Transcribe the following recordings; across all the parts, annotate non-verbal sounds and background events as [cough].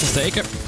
komme nicht raus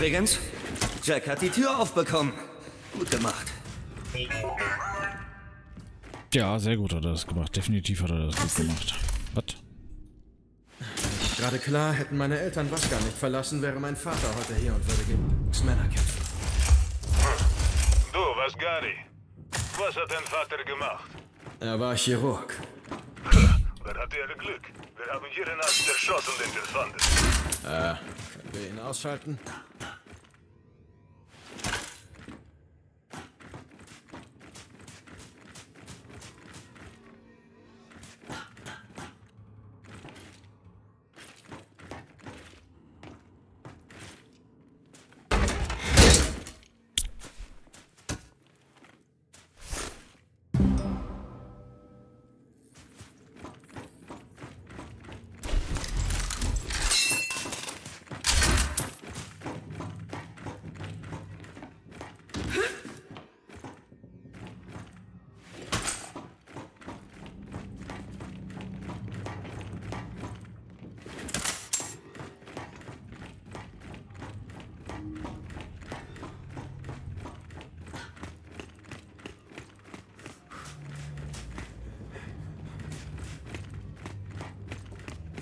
übrigens, Jack hat die Tür aufbekommen. Gut gemacht. Ja, sehr gut hat er das gemacht. Definitiv hat er das gut gemacht. Was? Gerade klar, hätten meine Eltern Waschgar nicht verlassen, wäre mein Vater heute hier und würde gegen Männer kämpfen. Du, was Gary? Was hat dein Vater gemacht? Er war Chirurg. [laughs] Wer hatte er Glück? Wir haben jeden Arzt erschossen, den wir fanden. Äh, können wir ihn ausschalten?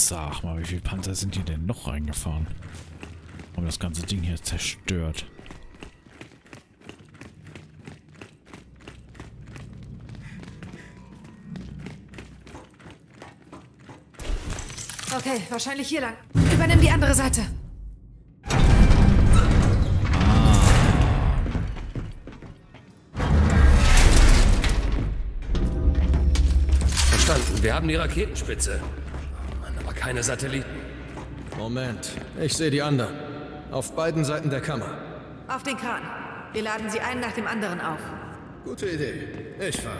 Sag mal, wie viele Panzer sind die denn noch reingefahren? Haben das ganze Ding hier zerstört. Okay, wahrscheinlich hier lang. Übernimm die andere Seite. Verstanden. Wir haben die Raketenspitze. Keine Satelliten. Moment, ich sehe die anderen. Auf beiden Seiten der Kammer. Auf den Kran. Wir laden sie einen nach dem anderen auf. Gute Idee. Ich fahre.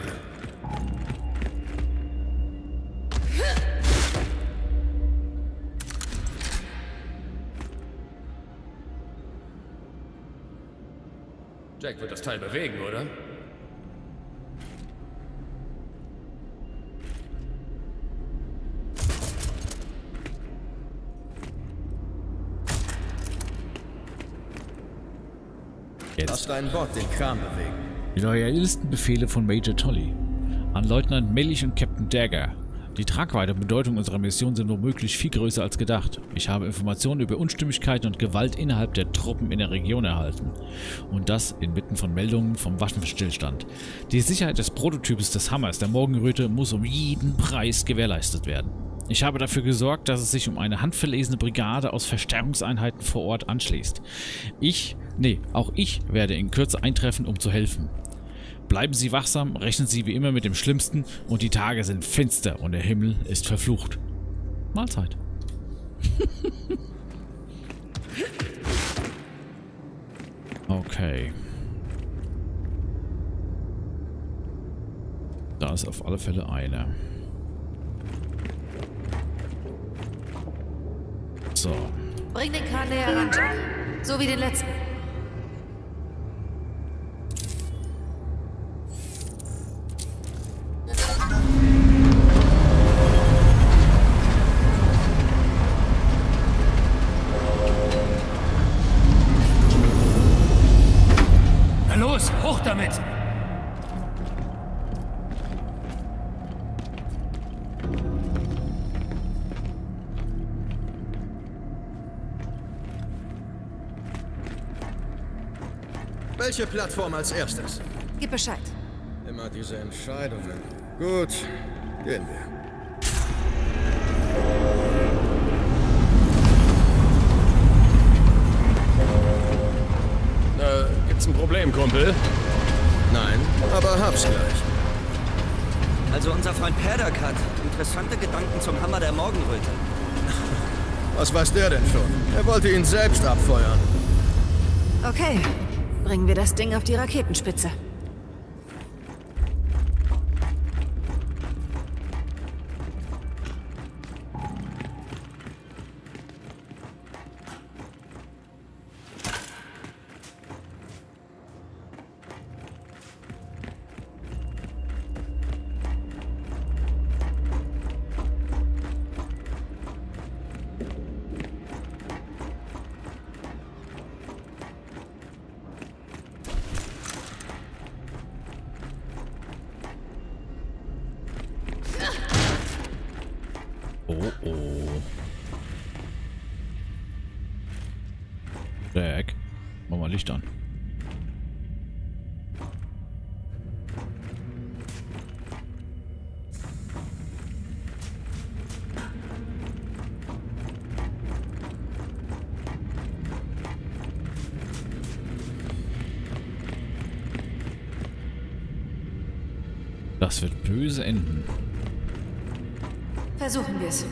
Jack wird das Teil bewegen, oder? Deinen Bot den Kram bewegen. Die loyalisten Befehle von Major Tolly. An Leutnant Mellich und Captain Dagger. Die Tragweite und Bedeutung unserer Mission sind womöglich viel größer als gedacht. Ich habe Informationen über Unstimmigkeiten und Gewalt innerhalb der Truppen in der Region erhalten. Und das inmitten von Meldungen vom Waffenstillstand. Die Sicherheit des Prototypes des Hammers der Morgenröte muss um jeden Preis gewährleistet werden. Ich habe dafür gesorgt, dass es sich um eine handverlesene Brigade aus Verstärkungseinheiten vor Ort anschließt. Ich, nee, auch ich werde in Kürze eintreffen, um zu helfen. Bleiben Sie wachsam, rechnen Sie wie immer mit dem Schlimmsten und die Tage sind finster und der Himmel ist verflucht. Mahlzeit. [laughs] okay. Da ist auf alle Fälle einer. So. Bring den Kran näher ran, Jack. So wie den letzten. Welche Plattform als erstes? Gib Bescheid. Immer diese Entscheidungen. Gut, gehen wir. Äh, gibt's ein Problem, Kumpel? Nein, aber hab's gleich. Also unser Freund Paddock hat interessante Gedanken zum Hammer der Morgenröte. Was weiß der denn schon? Er wollte ihn selbst abfeuern. Okay, bringen wir das Ding auf die Raketenspitze. Licht an. Das wird böse enden. Versuchen wir es.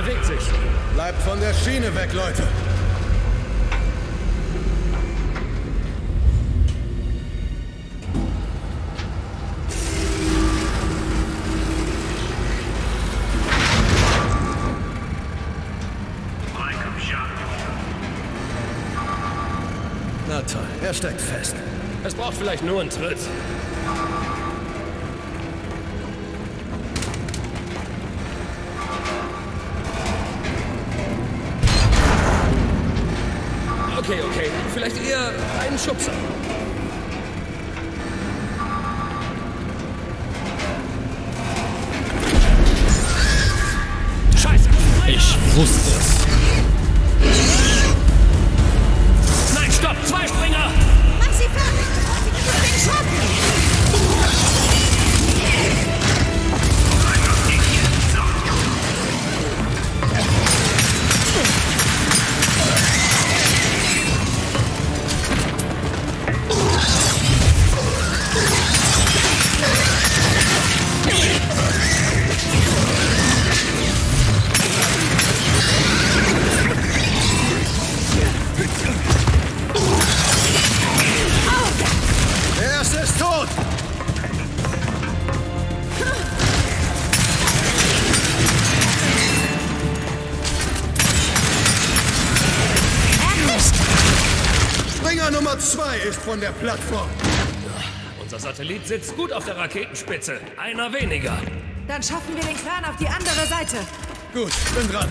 Bewegt sich. Bleibt von der Schiene weg, Leute. Na toll, er steckt fest. Es braucht vielleicht nur einen Tritt. Vielleicht eher einen Schubser. 2 ist von der Plattform. Unser Satellit sitzt gut auf der Raketenspitze. Einer weniger. Dann schaffen wir den Kran auf die andere Seite. Gut, bin dran.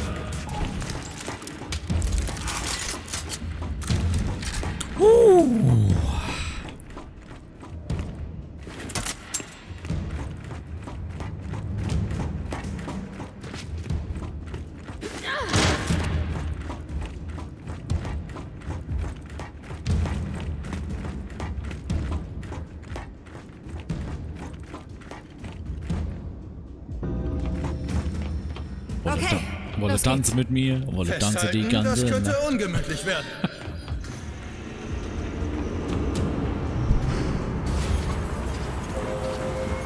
Uh. Ta wolle los tanzen mit mir, wolle tanzen die Festhalten, das ganze könnte Nacht. ungemütlich werden.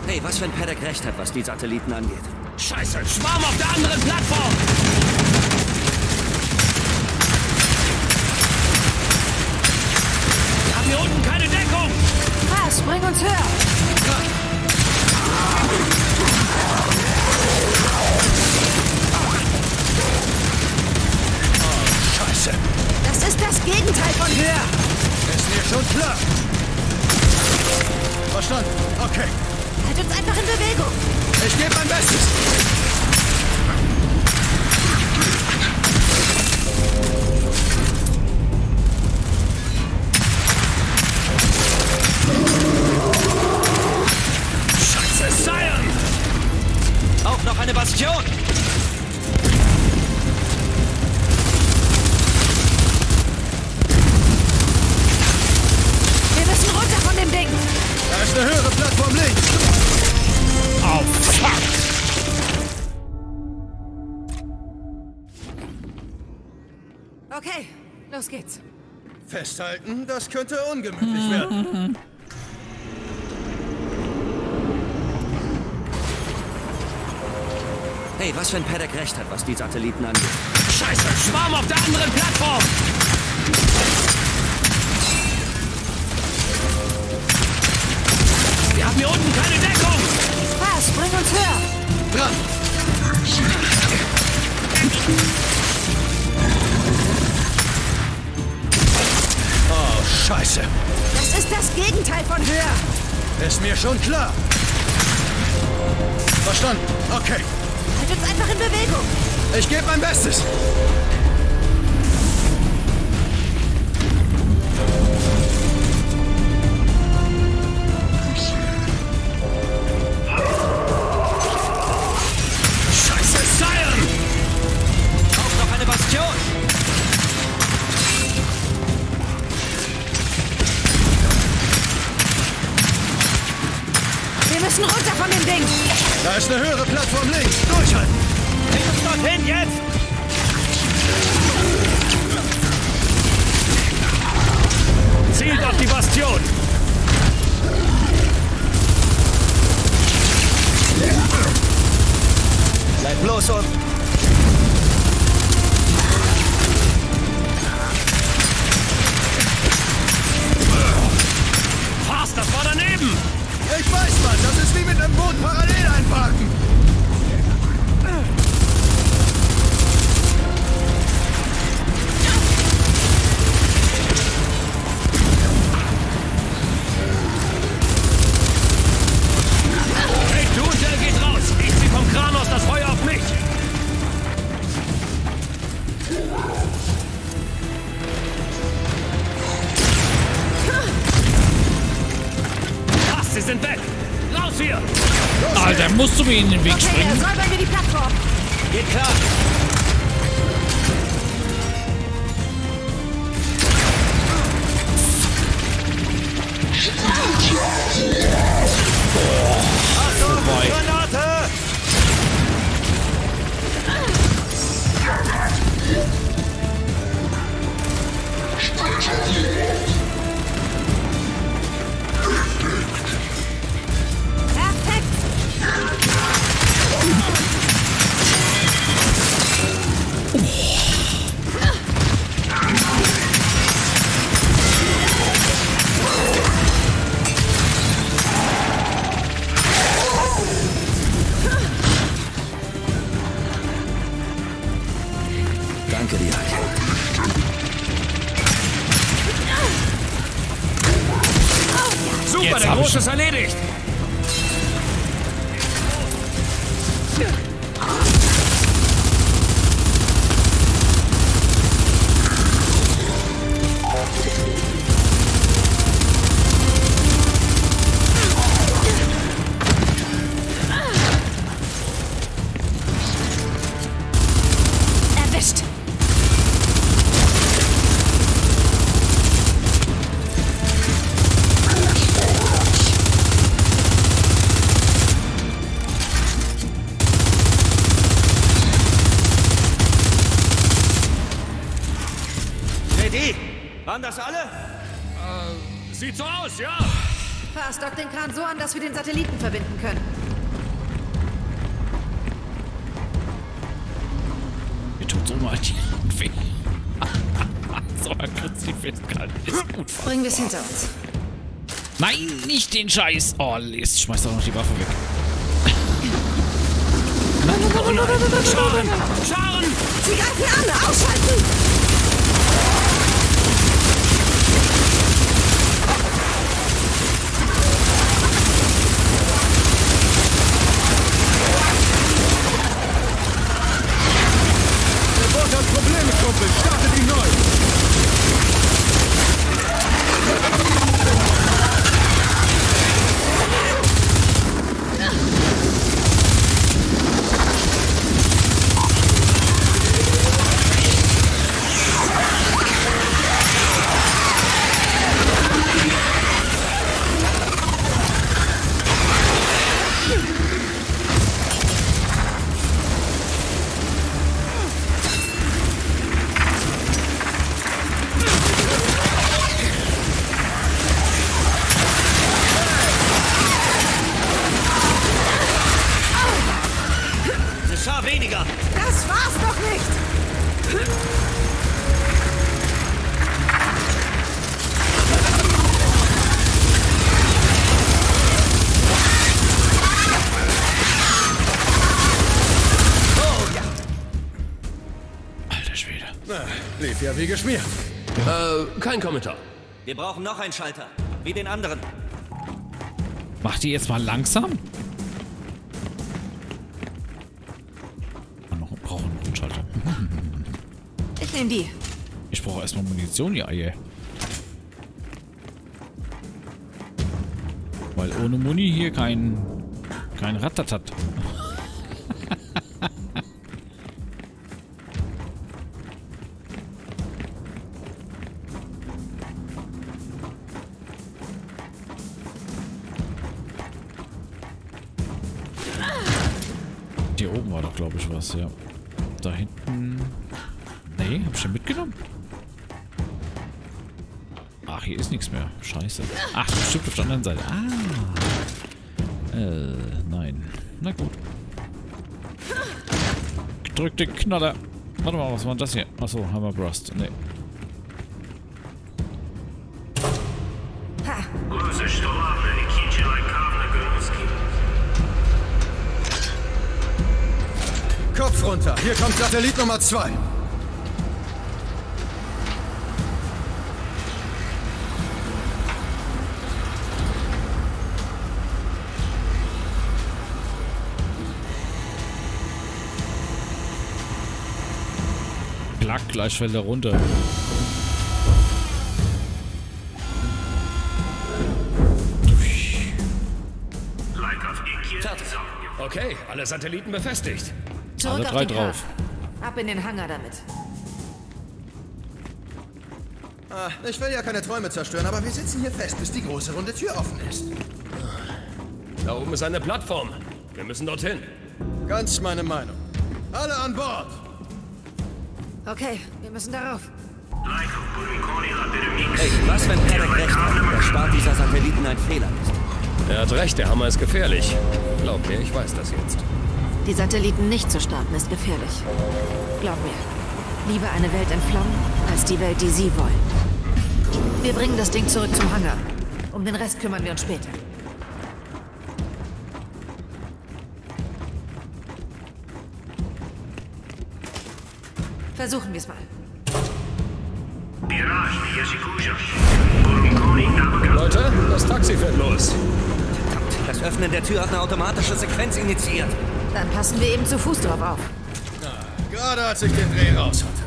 Hey, was wenn Paddock recht hat, was die Satelliten angeht? Scheiße! Schwarm auf der anderen Plattform! Das könnte ungemütlich werden. [laughs] Hey, was wenn Paddock recht hat, was die Satelliten angeht? Scheiße, Schwarm auf der anderen Plattform! Wir haben hier unten keine Deckung! Was? Bring uns höher! Dran! Scheiße. Das ist das Gegenteil von höher! Ist mir schon klar. Verstanden. Okay. Halt uns einfach in Bewegung! Ich gebe mein Bestes. Eine höhere Plattform links. Durchhalten. Bring uns dorthin, jetzt! Yeah. Sieht so aus, ja! Fahr dock den Kran so an, dass wir den Satelliten verbinden können. Mir tut so mal die Hand weh. so ein Kruzifix festgehalten. Ist gut. Bringen wir es hinter uns. Nein, nicht den Scheiß. Oh, Liz, schmeiß doch noch die Waffe weg. Scharen! Scharen! Sie greifen an! Ausschalten! Wie geschmiert. Äh, kein Kommentar. Wir brauchen noch einen Schalter. Wie den anderen. Mach die jetzt mal langsam. Noch, brauche noch einen Schalter. Ich nehme die. Ich brauche erstmal Munition, ja, ey. Weil ohne Muni hier kein, kein Ratatat. Was, ja. Da hinten... Nee, hab ich den mitgenommen? Ach, hier ist nichts mehr. Scheiße. Ach, das stimmt auf der anderen Seite. Ah. Äh, nein. Na gut. Drück den Knaller. Warte mal, was war das hier? Achso, Hammer Brust. Nee. Hier kommt Satellit Nummer 2. Klack, gleich fällt er runter. Okay, alle Satelliten befestigt. Zurück Alle drei drauf. Ab in den Hangar damit. Ah, ich will ja keine Träume zerstören, aber wir sitzen hier fest, bis die große runde Tür offen ist. Ah, da oben ist eine Plattform. Wir müssen dorthin. Ganz meine Meinung. Alle an Bord! Okay, wir müssen darauf. Hey, was, wenn Tarek recht hat? Der spart dieser Satelliten ein Fehler. Er hat recht, der Hammer ist gefährlich. Glaub mir, ich weiß das jetzt. Die Satelliten nicht zu starten ist gefährlich. Glaub mir, lieber eine Welt in Flammen, als die Welt, die Sie wollen. Wir bringen das Ding zurück zum Hangar. Um den Rest kümmern wir uns später. Versuchen wir es mal. Leute, das Taxi fährt los. Verdammt, das Öffnen der Tür hat eine automatische Sequenz initiiert. Dann passen wir eben zu Fuß drauf auf. Gerade als ich den Dreh raus hatte.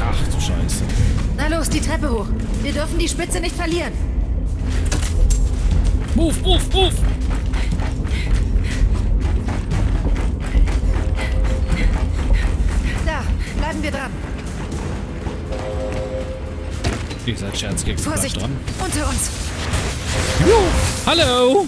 Ach du Scheiße. Na los, die Treppe hoch. Wir dürfen die Spitze nicht verlieren. Move, move, move! Da, bleiben wir dran. Dieser Scherzkeks bleibt Vorsicht, dran. unter uns. Hallo!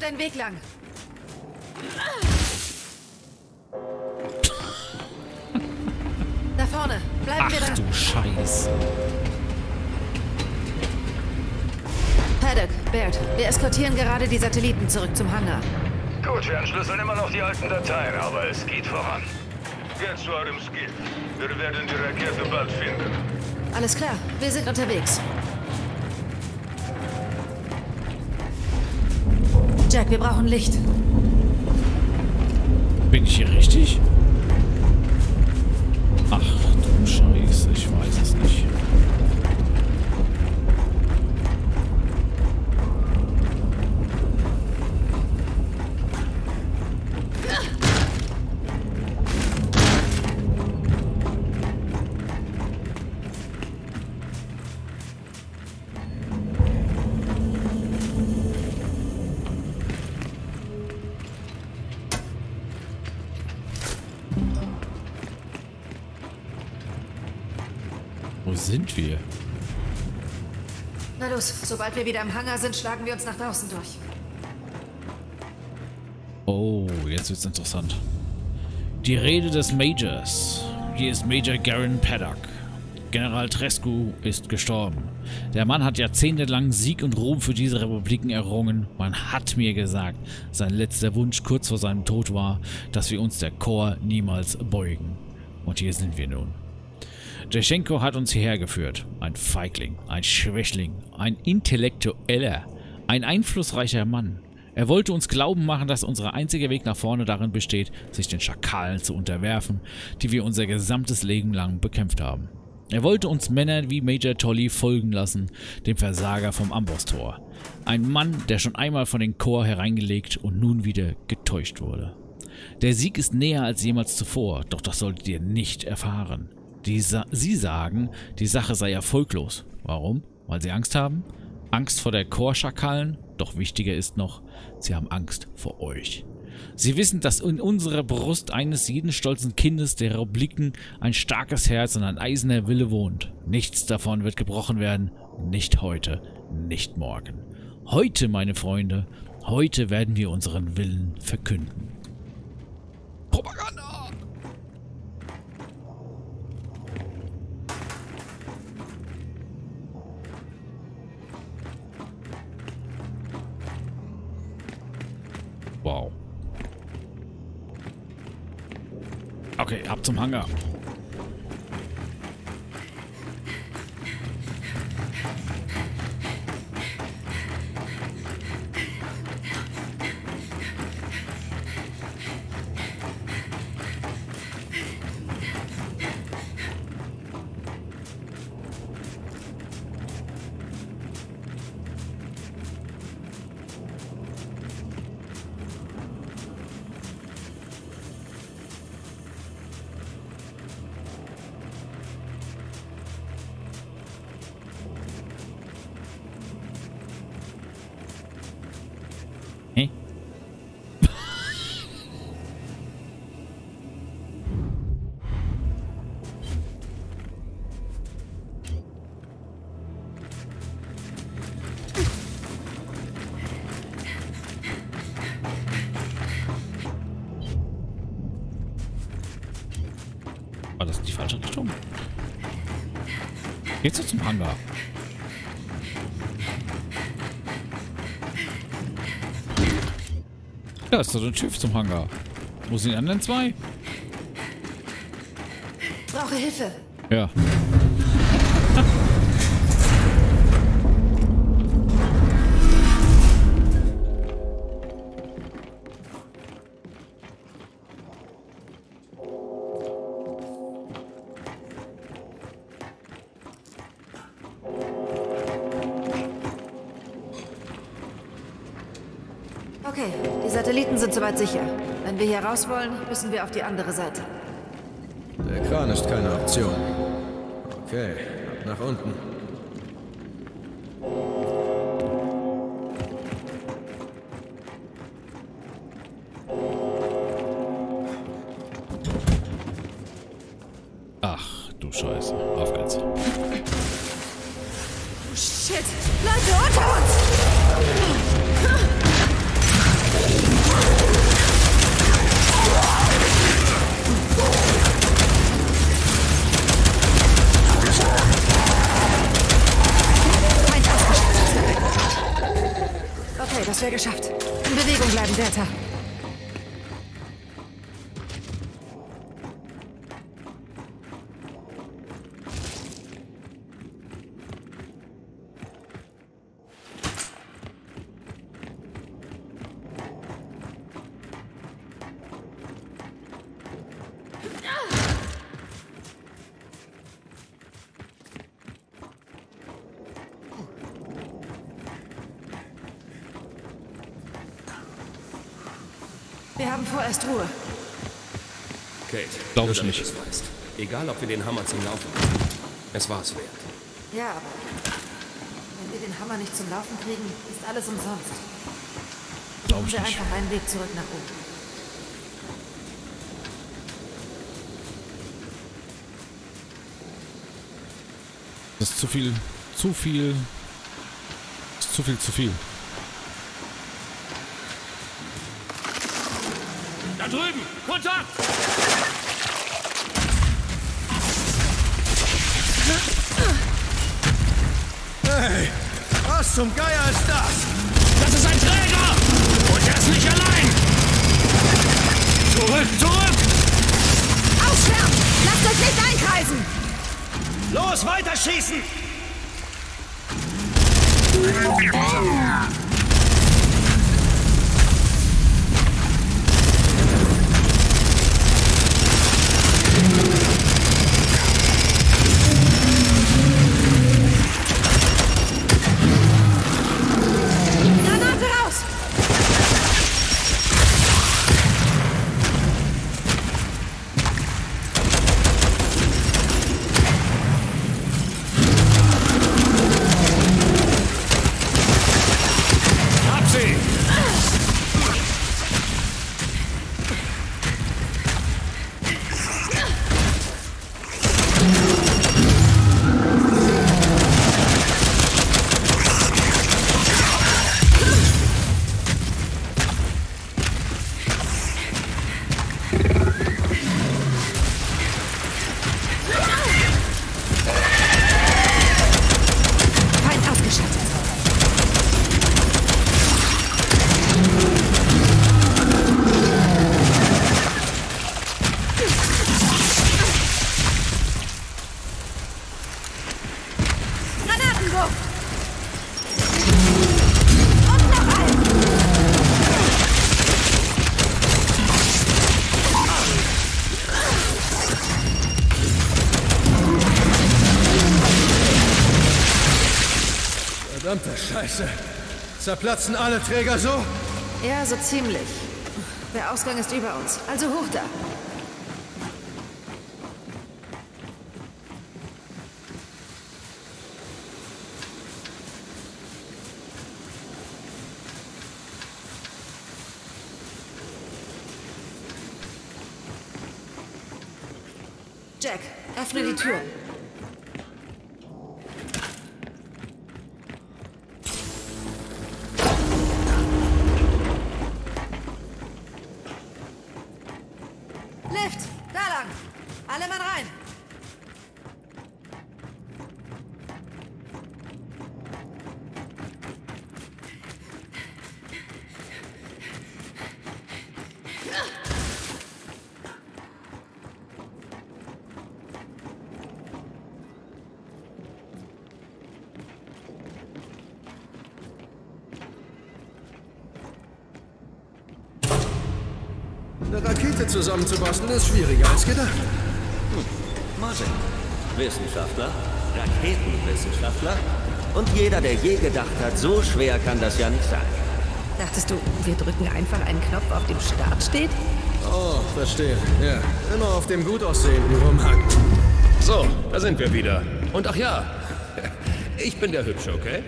Führt ein Weg lang. Da vorne. Bleiben wir Ach da. du Scheiß. Paddock, Baird, wir eskortieren gerade die Satelliten zurück zum Hangar. Gut, wir entschlüsseln immer noch die alten Dateien, aber es geht voran. Geht zu eurem Skill. Wir werden die Rakete bald finden. Alles klar, wir sind unterwegs. Jack, wir brauchen Licht. Bin ich hier richtig? Ach du Scheiße, ich weiß es nicht. Na los, sobald wir wieder im Hangar sind, schlagen wir uns nach draußen durch. Oh, jetzt wird's interessant. Die Rede des Majors. Hier ist Major Garen Paddock. General Trescu ist gestorben. Der Mann hat jahrzehntelang Sieg und Ruhm für diese Republiken errungen. Man hat mir gesagt, sein letzter Wunsch kurz vor seinem Tod war, dass wir uns der Chor niemals beugen. Und hier sind wir nun. Jaschenko hat uns hierher geführt. Ein Feigling, ein Schwächling, ein Intellektueller, ein einflussreicher Mann. Er wollte uns glauben machen, dass unser einziger Weg nach vorne darin besteht, sich den Schakalen zu unterwerfen, die wir unser gesamtes Leben lang bekämpft haben. Er wollte uns Männer wie Major Tolly folgen lassen, dem Versager vom Amboss-Tor. Ein Mann, der schon einmal von den Chor hereingelegt und nun wieder getäuscht wurde. Der Sieg ist näher als jemals zuvor, doch das solltet ihr nicht erfahren. Die sa sie sagen, die Sache sei erfolglos. Warum? Weil sie Angst haben? Angst vor der Chorschakalen? Doch wichtiger ist noch, sie haben Angst vor euch. Sie wissen, dass in unserer Brust eines jeden stolzen Kindes der Republiken ein starkes Herz und ein eiserner Wille wohnt. Nichts davon wird gebrochen werden. Nicht heute, nicht morgen. Heute, meine Freunde, heute werden wir unseren Willen verkünden. Okay, ab Richtung? Geht's jetzt zum Hangar? Ja, ist doch ein Schiff zum Hangar. Wo sind die anderen zwei? Brauche Hilfe. Ja. Okay, die Satelliten sind soweit sicher. Wenn wir hier raus wollen, müssen wir auf die andere Seite. Der Kran ist keine Option. Okay, ab nach unten. Wir haben vorerst Ruhe. Kate, Glaub nur ich nicht. weißt. Egal, ob wir den Hammer zum Laufen bringen. Es war's wert. Ja, aber wenn wir den Hammer nicht zum Laufen kriegen, ist alles umsonst. Glaub Suchen ich wir nicht. einfach einen Weg zurück nach oben. Das ist zu viel. Zu viel. Das ist zu viel, zu viel. Kontakt! Hey, was zum Geier ist das? Das ist ein Träger! Und er ist nicht allein! Zurück, zurück! Ausschwärmen! Lasst euch nicht einkreisen! Los, weiterschießen! Scheiße. Zerplatzen alle Träger so? Ja, so ziemlich. Der Ausgang ist über uns. Also hoch da. Jack, öffne die Tür. Lift, da lang. Alle Mann rein. Eine Rakete zusammenzubasteln ist schwieriger als gedacht. Martin, Wissenschaftler, Raketenwissenschaftler und jeder, der je gedacht hat, so schwer kann das ja nicht sein. Dachtest du, wir drücken einfach einen Knopf, auf dem Start steht? Oh, verstehe. Ja, immer auf dem gut aussehenden rumhacken. So, da sind wir wieder. Und ach ja, [laughs] ich bin der Hübsche, okay?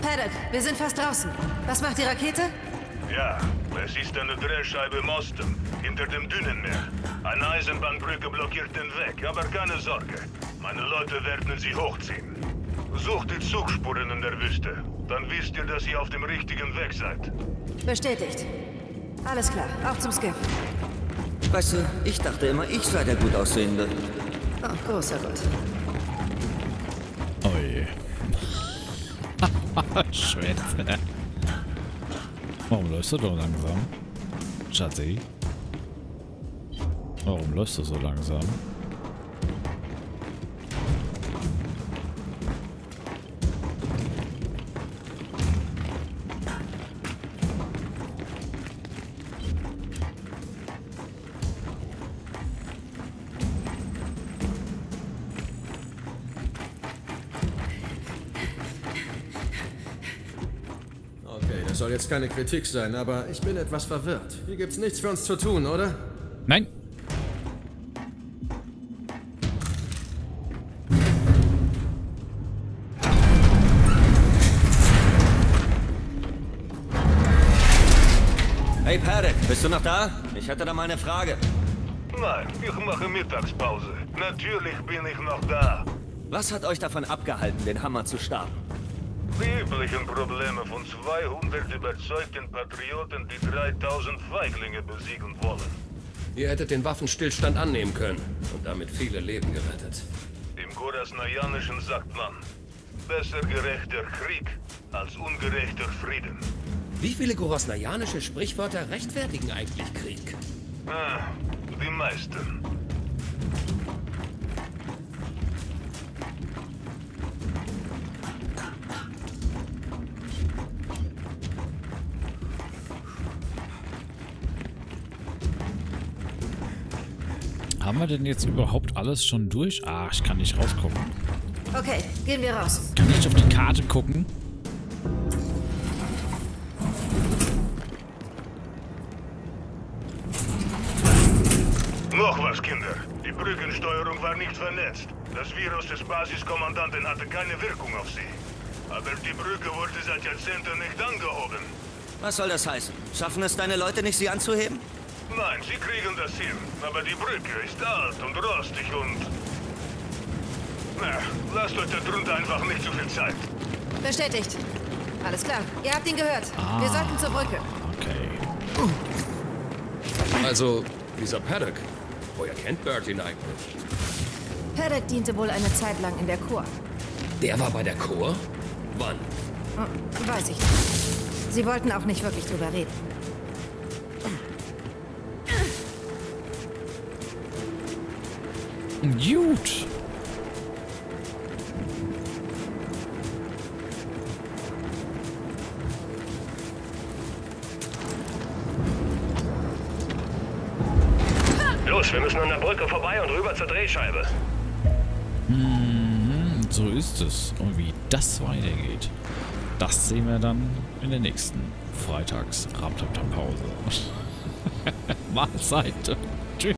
Paddock, wir sind fast draußen. Was macht die Rakete? Ja, es ist eine Drehscheibe im Osten, hinter dem Dünenmeer. Eine Eisenbahnbrücke blockiert den Weg, aber keine Sorge. Meine Leute werden sie hochziehen. Sucht die Zugspuren in der Wüste. Dann wisst ihr, dass ihr auf dem richtigen Weg seid. Bestätigt. Alles klar, auf zum Skiff. Weißt du, ich dachte immer, ich sei der gut aussehende. Oh, großer Gott. Oh je. [laughs] Schwätze. Warum läufst du doch langsam? Schatzi? Warum läufst du so langsam? Jetzt keine Kritik sein, aber ich bin etwas verwirrt. Hier gibt's nichts für uns zu tun, oder? Nein! Hey Paddock, bist du noch da? Ich hätte da mal eine Frage. Nein, ich mache Mittagspause. Natürlich bin ich noch da. Was hat euch davon abgehalten, den Hammer zu starten? Die üblichen Probleme von 200 überzeugten Patrioten, die 3000 Feiglinge besiegen wollen. Ihr hättet den Waffenstillstand annehmen können und damit viele Leben gerettet. Im Gorasnajanischen sagt man, besser gerechter Krieg als ungerechter Frieden. Wie viele gorosnajanische Sprichwörter rechtfertigen eigentlich Krieg? Ah, die meisten. Haben wir denn jetzt überhaupt alles schon durch? Ah, ich kann nicht rausgucken. Okay, gehen wir raus. Kann ich auf die Karte gucken? Noch was, Kinder. Die Brückensteuerung war nicht vernetzt. Das Virus des Basiskommandanten hatte keine Wirkung auf sie. Aber die Brücke wurde seit Jahrzehnten nicht angehoben. Was soll das heißen? Schaffen es deine Leute nicht, sie anzuheben? Nein, sie kriegen das hin. Aber die Brücke ist alt und rostig und... Na, lasst euch da drunter einfach nicht zu viel Zeit. Bestätigt. Alles klar, ihr habt ihn gehört. Wir sollten zur Brücke. Okay. Also, dieser Paddock. Woher kennt Bert ihn eigentlich? Paddock diente wohl eine Zeit lang in der Chor. Der war bei der Chor? Wann? Hm, weiß ich nicht. Sie wollten auch nicht wirklich drüber reden. Gut. Los, wir müssen an der Brücke vorbei und rüber zur Drehscheibe. So ist es. Und wie das weitergeht, das sehen wir dann in der nächsten Freitags Ramtamtam Pause. [laughs] Mahlzeit.